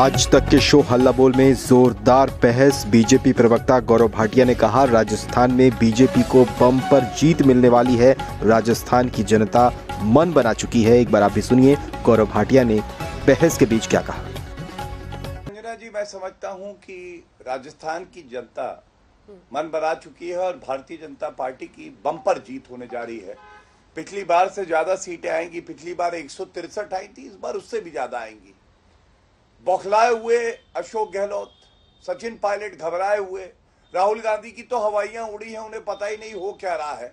आज तक के शो हल्ला बोल में जोरदार बहस। बीजेपी प्रवक्ता गौरव भाटिया ने कहा, राजस्थान में बीजेपी को बम पर जीत मिलने वाली है। राजस्थान की जनता मन बना चुकी है। एक बार आप भी सुनिए, गौरव भाटिया ने बहस के बीच क्या कहा। जी, मैं समझता हूँ कि राजस्थान की जनता मन बना चुकी है और भारतीय जनता पार्टी की बम्पर जीत होने जा रही है। पिछली बार से ज़्यादा सीटें आएँगी, पिछली बार एक आई थी, इस बार उससे भी ज़्यादा आएँगी। बौखलाए हुए अशोक गहलोत, सचिन पायलट घबराए हुए, राहुल गांधी की तो हवाइयाँ उड़ी हैं, उन्हें पता ही नहीं हो क्या रहा है।